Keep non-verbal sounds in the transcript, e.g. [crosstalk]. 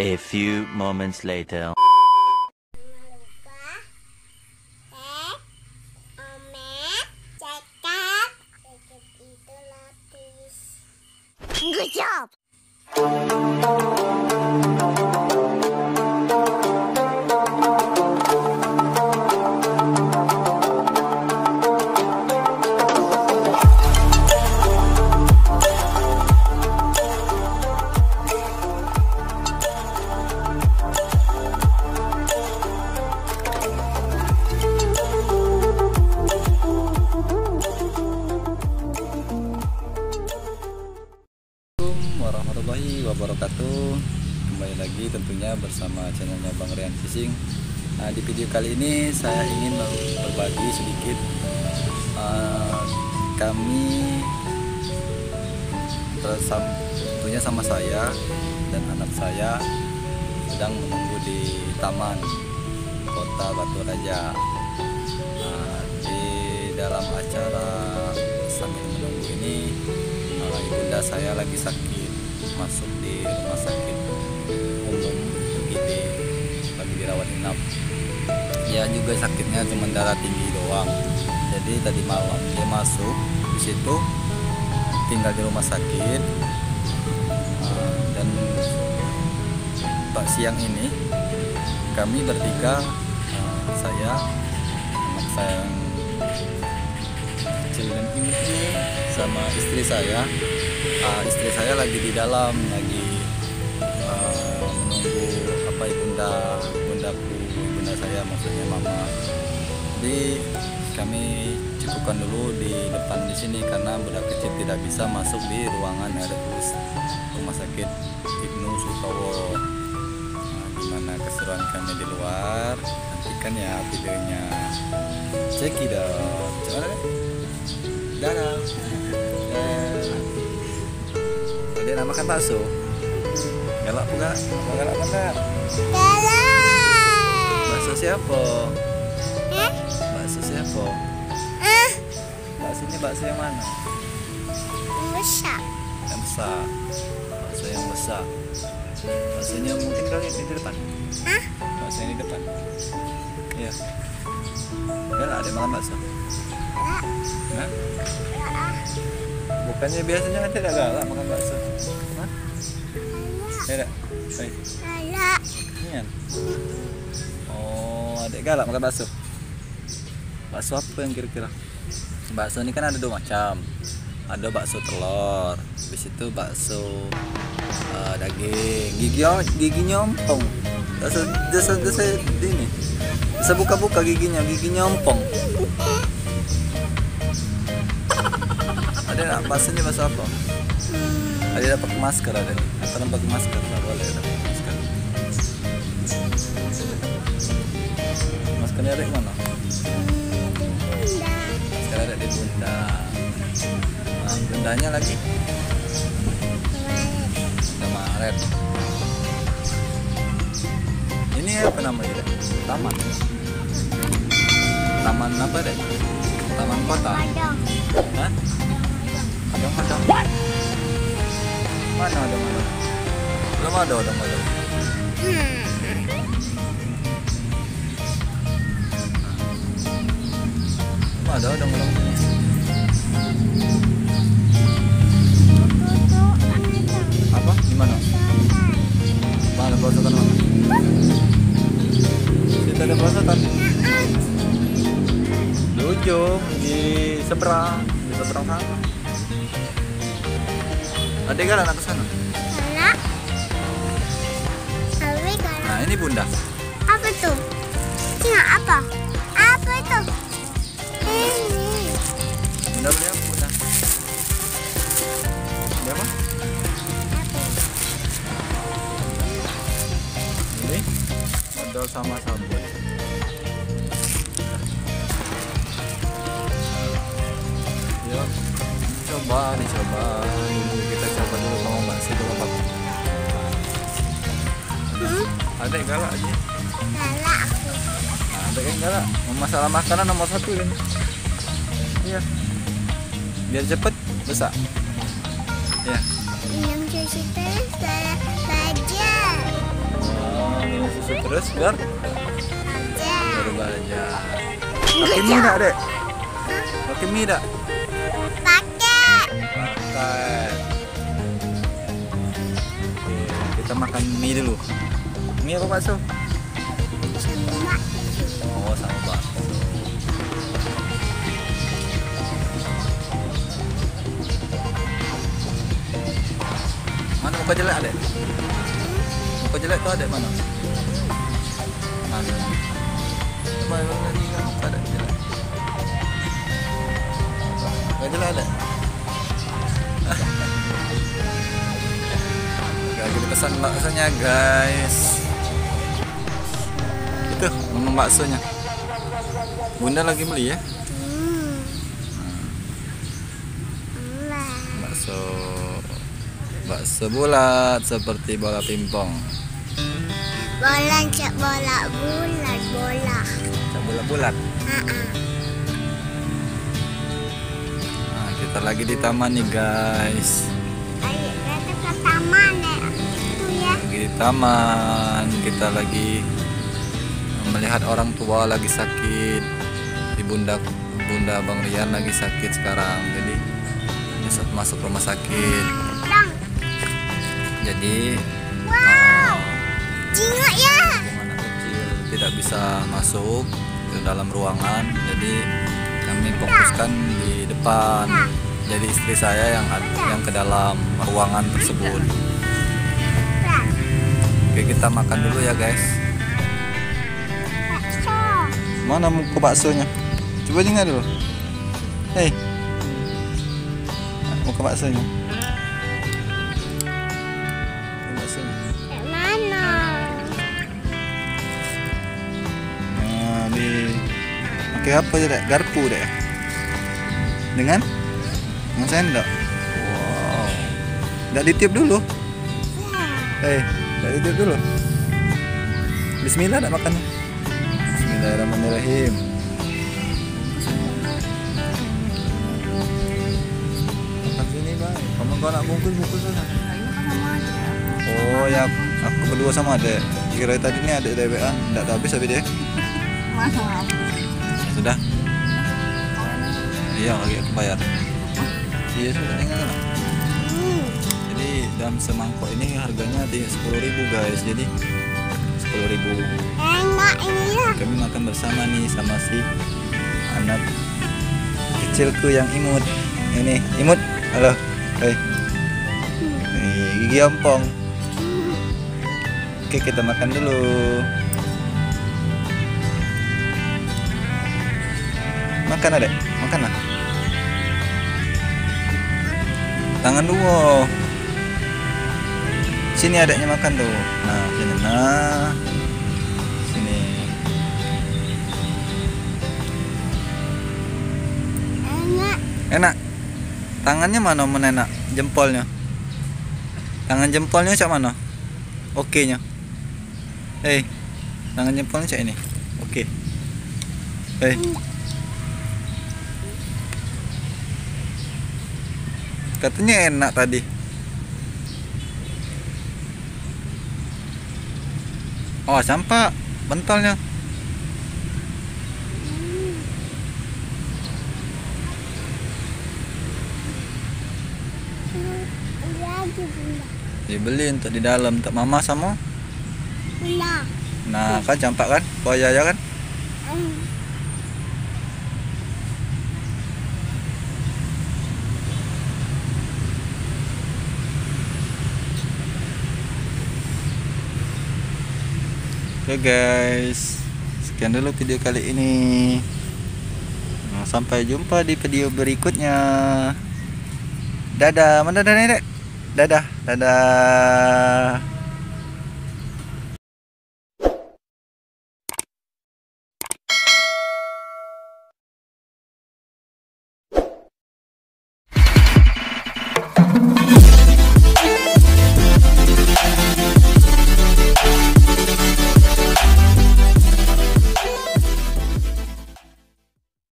A few moments later. Tentunya bersama channelnya Bang Rian Fishing nah, Di video kali ini saya ingin berbagi sedikit uh, Kami tentunya sama saya dan anak saya sedang menunggu di taman kota Batu Raja. Nah, Di dalam acara sambil menunggu ini uh, ibunda saya lagi sakit masuk di rumah sakit dirawat inap ya juga sakitnya cuma darah tinggi doang. Jadi tadi malam dia masuk di situ tinggal di rumah sakit. Uh, dan pak siang ini kami bertiga uh, saya anak saya yang kecil dan ini sama istri saya. Ah, istri saya lagi di dalam lagi ah, menunggu apa ibunda ibundaku ibunda saya maksudnya mama jadi kami cukupkan dulu di depan di sini karena budak kecil tidak bisa masuk di ruangan tulis rumah sakit Ibnu Sutowo nah, gimana keseruan kami di luar nantikan ya videonya Coba deh. dadah Tadi nama kan bakso. Galak enggak? Galak enggak? Bakso siapa? Eh? Bakso siapa? Ah, Bakso ini bakso yang mana? besar. Yang besar. Bakso yang besar. Baksonya mungkin kali di depan. Hah? Bakso yang di depan. Iya. Galak ada makan bakso. Hah? Bukannya biasanya ada tidak galak makan bakso? Hah? Tidak. Baik. Galak. Nian. Galak makan bakso. Bakso apa yang kira-kira? Bakso ini kan ada dua macam. Ada bakso telur, habis itu bakso eh, daging. Gigi gigi nyompong. Dasa dasa dasa ini. Bisa buka-buka giginya, gigi nyompong. Ada nggak baksonya bakso apa? Ada dapat masker ada. Atau pakai masker nggak boleh dapat Maskernya ada mana? Sekarang ada di bunda. Nah, bundanya lagi Bunda Maret. Ini apa namanya? Taman. Taman apa deh? Taman kota. Padang. Hah? Adong adong. Mana adong adong? Belum ada adong adong. Hmm. Ada. Tuh, ada. Apa? Di mana? Perosotan mana? Situ ada perosotan. Di ujung, di seberang, di seberang sana. Ada gak anak ke sana? Galak. Tapi galak. Nah ini bunda. Apa tuh? Ini? Apa Beli apa? Ini modal sama sabun. Yuk, coba dicoba kita coba dulu mau bakso dulu apa? Hmm? Ada yang galak aja. Galak aku. Ada yang galak. Masalah makanan nomor satu ini. Iya. Biar cepet besar. Ya. Cuci teh saya belajar. Terus ber Ya. berbelajar. Pakai mie tak dek? Pakai mie tak? Pakai. Pakai. Kita makan mie dulu. Mie apa bakso? Sama. Oh sama bakso. Muka jelek adek? Muka jelek tuh adek mana? Mana? Coba yang lagi muka adek jelek. Muka jelek? Oke, [laughs] kita pesan baksonya guys. Itu memang baksonya. Bunda lagi beli ya? Hmm. Lah. bakso bakso bulat seperti bola pingpong Bola cak bola bulat bola. Macam bola bulat Ah ah. nah, kita lagi di taman nih guys Ayo kita ke taman ya. Itu ya. lagi di taman kita lagi melihat orang tua lagi sakit di bunda bunda bang Rian lagi sakit sekarang jadi masuk rumah sakit. Jadi Wow. Jingok ya. Anak kecil tidak bisa masuk ke dalam ruangan jadi kami fokuskan di depan. Jadi istri saya yang ad- yang ke dalam ruangan tersebut. Oke kita makan dulu ya guys. Mana muka baksonya? Coba dengar dulu. Hei. Muka baksonya pakai apa dek? Garpu dek. Dengan dengan sendok. Wow. Nggak ditiup dulu. Hei, nggak ditiup dulu. Bismillah nak makan. Bismillahirrahmanirrahim. Makan sini bang. Kamu kau nak bungkus bungkus sana. Oh ya, aku berdua sama adek. Kira tadi ini adek DWA, nggak ada habis habis deh. Ya sudah. Iya lagi aku bayar. Iya sudah tinggal. Hmm. Jadi dalam semangkok ini harganya di sepuluh ribu guys. Jadi sepuluh ribu. Enak ini ya. Kami makan bersama nih sama si anak kecilku yang imut. Ini imut. Halo. Hei. Gigi ompong. Oke kita makan dulu. Makan adek, makan lah. Tangan dulu. Sini adeknya makan tuh. Nah, sini. Nah, sini. Enak. Enak. Tangannya mana men enak? Jempolnya. Tangan jempolnya cak mana? Oke nya. Hei. Tangan jempolnya cak ini. Oke. Hei. Katanya enak tadi. Oh, sampah bunda. Dibeli untuk di dalam untuk mama sama. Bunda. Nah, kan campak kan? Buaya ya kan? Hmm. Oke guys, sekian dulu video kali ini. Nah, sampai jumpa di video berikutnya. Dadah, mana dadah? Dadah, dadah.